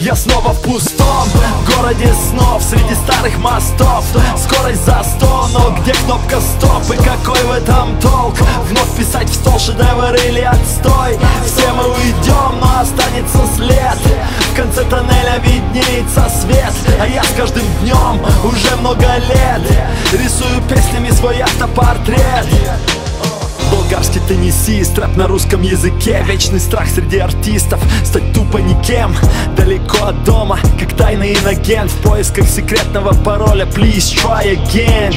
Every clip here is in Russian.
Я снова в пустом городе снов Среди старых мостов. Скорость за сто, но где кнопка стоп? И какой в этом толк? Вновь писать в стол шедевр или отстой? Все мы уйдем, но останется след. В конце тоннеля виднеется свет. А я с каждым днем уже много лет Рисую песнями свой автопортрет Болгарский теннисист, рэп на русском языке. Вечный страх среди артистов, стать тупо никем. Далеко от дома, как тайный иногент В поисках секретного пароля, please try again.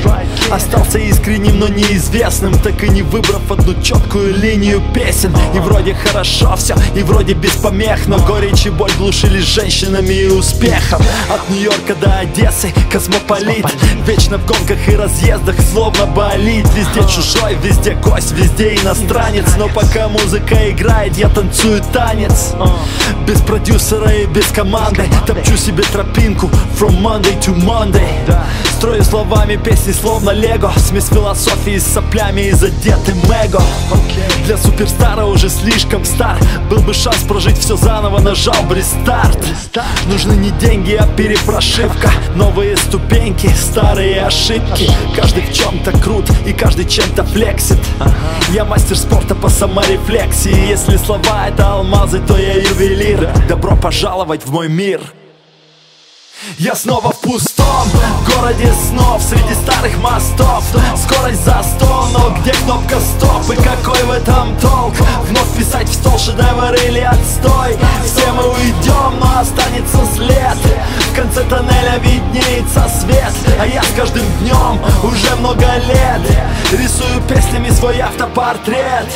Остался искренним, но неизвестным. Так и не выбрав одну четкую линию песен. И вроде хорошо все, и вроде без помех. Но горечь и боль глушили женщинами и успехом. От Нью-Йорка до Одессы, космополит. Вечно в гонках и разъездах, словно болит. Везде чужой, везде гость, везде иностранец Но пока музыка играет, я танцую танец. Без продюсера и без команды Топчу себе тропинку From Monday to Monday. Строю словами песни словно лего Смесь философии с соплями и задетым эго Для суперстара уже слишком стар. Был бы шанс прожить все заново, нажал бы рестарт. Нужны не деньги, а перепрошивка. Новые ступеньки, старые ошибки. Каждый в чем-то крут и каждый чем-то флексит. Я мастер спорта по саморефлексии. Если слова это алмазы, то я ювелир. Добро пожаловать в мой мир. Я снова в пустом городе снов Среди старых мостов. Скорость за сто, но где кнопка стоп И какой в этом толк? Вновь писать в стол шедевр или отстой. Все мы уйдем, но останется след. В конце тоннеля виднеется свет. А я с каждым днем уже много лет Рисую песнями свой автопортрет